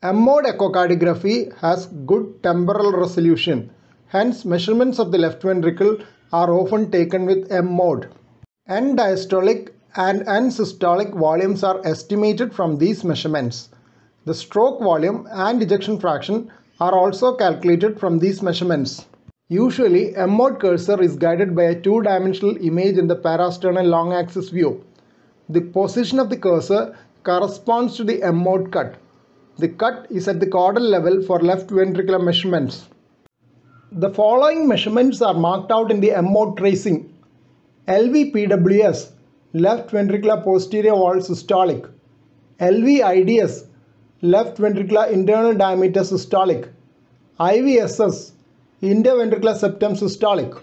M-mode echocardiography has good temporal resolution. Hence, measurements of the left ventricle are often taken with M-mode. End-diastolic and end-systolic volumes are estimated from these measurements. The stroke volume and ejection fraction are also calculated from these measurements. Usually, M-mode cursor is guided by a two-dimensional image in the parasternal long axis view. The position of the cursor corresponds to the M-mode cut. The cut is at the chordal level for left ventricular measurements. The following measurements are marked out in the M-mode tracing. LVPWS left ventricular posterior wall systolic. LVIDS left ventricular internal diameter systolic. IVSS interventricular septum systolic.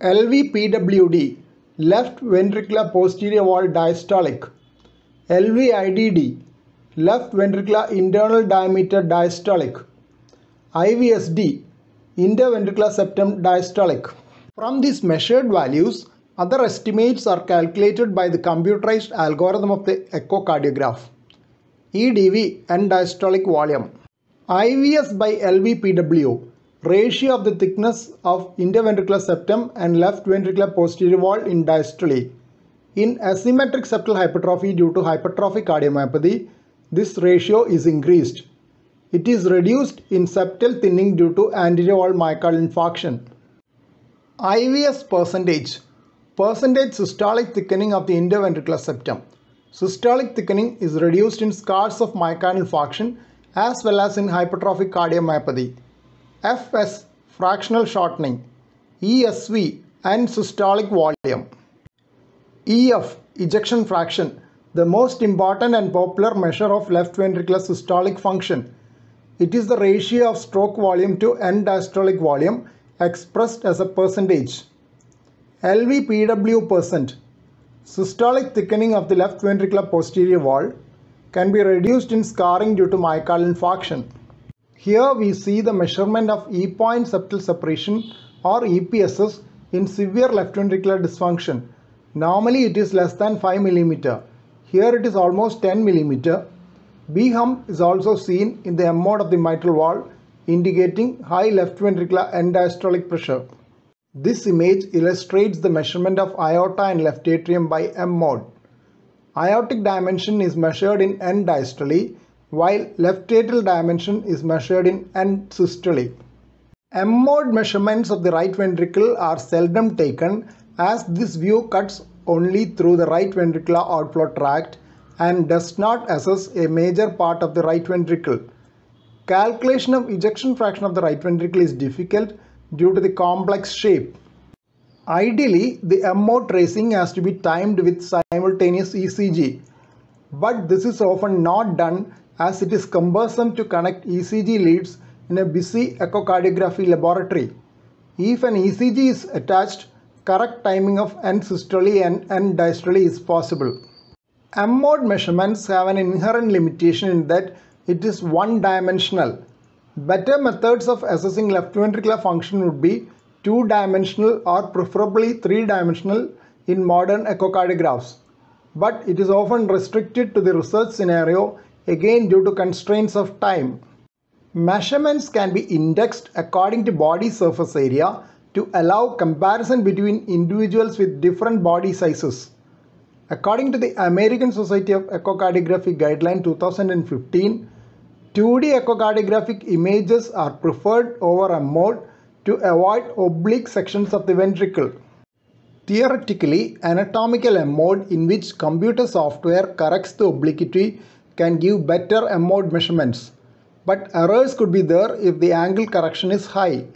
LVPWD left ventricular posterior wall diastolic. LVIDD left ventricular internal diameter diastolic. IVSD interventricular septum diastolic. From these measured values, other estimates are calculated by the computerized algorithm of the echocardiograph. EDV end diastolic volume. IVS by LVPW ratio of the thickness of interventricular septum and left ventricular posterior wall in diastole. In asymmetric septal hypertrophy due to hypertrophic cardiomyopathy, this ratio is increased. It is reduced in septal thinning due to anterior wall myocardial infarction. IVS percentage percentage systolic thickening of the interventricular septum. Systolic thickening is reduced in scars of myocardial infarction as well as in hypertrophic cardiomyopathy. FS fractional shortening, ESV end systolic volume. EF ejection fraction, the most important and popular measure of left ventricular systolic function. It is the ratio of stroke volume to end diastolic volume expressed as a percentage. LVPW percent. Systolic thickening of the left ventricular posterior wall can be reduced in scarring due to myocardial infarction. Here we see the measurement of E-point septal separation or EPSS in severe left ventricular dysfunction. Normally it is less than 5 mm. Here it is almost 10 mm. B hump is also seen in the M mode of the mitral valve indicating high left ventricular end diastolic pressure. This image illustrates the measurement of aorta and left atrium by M mode. Aortic dimension is measured in end diastole while left atrial dimension is measured in end systole. M-mode measurements of the right ventricle are seldom taken as this view cuts only through the right ventricular outflow tract and does not assess a major part of the right ventricle. Calculation of ejection fraction of the right ventricle is difficult due to the complex shape. Ideally, the M-mode tracing has to be timed with simultaneous ECG, but this is often not done as it is cumbersome to connect ECG leads in a busy echocardiography laboratory. If an ECG is attached, correct timing of end systole and end diastole is possible. M-mode measurements have an inherent limitation in that it is one-dimensional. Better methods of assessing left ventricular function would be two-dimensional or preferably three-dimensional in modern echocardiographs. But it is often restricted to the research scenario again due to constraints of time. Measurements can be indexed according to body surface area to allow comparison between individuals with different body sizes. According to the American Society of Echocardiography Guideline 2015, 2D echocardiographic images are preferred over a mode to avoid oblique sections of the ventricle. Theoretically, anatomical mode in which computer software corrects the obliquity can give better mode measurements, but errors could be there if the angle correction is high.